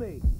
me!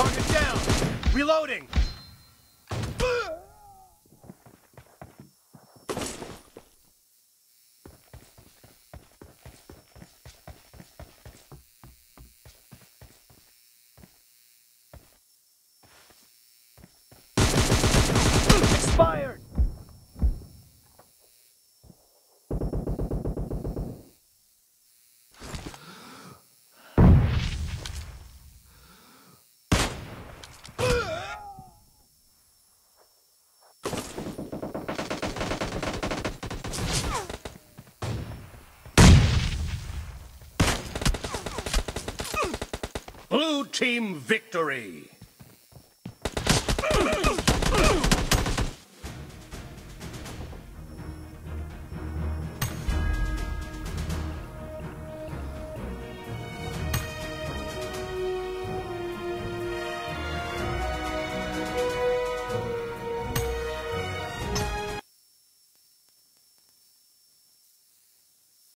Target down! Reloading! Blue team victory!